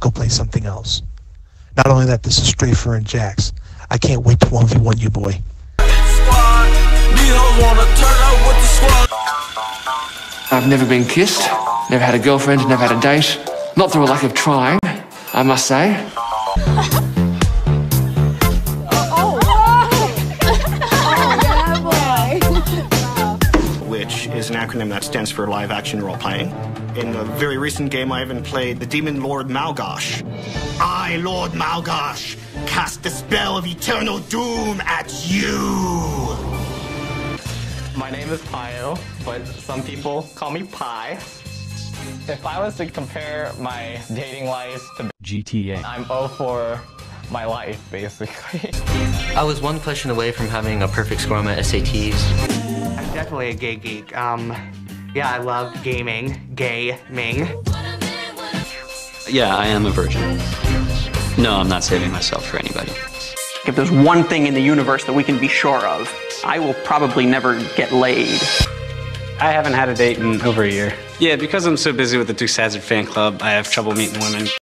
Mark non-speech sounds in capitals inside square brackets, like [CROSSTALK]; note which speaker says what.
Speaker 1: go play something else. Not only that, this is Strafer and Jax. I can't wait to 1v1 you, boy.
Speaker 2: I've never been kissed, never had a girlfriend, never had a date. Not through a lack of trying, I must say. [LAUGHS]
Speaker 3: is an acronym that stands for live action role playing. In a very recent game, I even played the demon Lord Malgosh. I, Lord Malgosh, cast the spell of eternal doom at you.
Speaker 4: My name is Pio, but some people call me Pi. If I was to compare my dating life to
Speaker 5: GTA.
Speaker 4: I'm 0 for my life, basically.
Speaker 6: I was one question away from having a perfect score on my SATs.
Speaker 7: I'm definitely a gay geek. Um, yeah, I love gaming, gay ming.
Speaker 5: Yeah, I am a virgin. No, I'm not saving myself for anybody.
Speaker 8: If there's one thing in the universe that we can be sure of, I will probably never get laid.
Speaker 9: I haven't had a date in over a year. Yeah, because I'm so busy with the Dukes Hazzard fan club, I have trouble meeting women.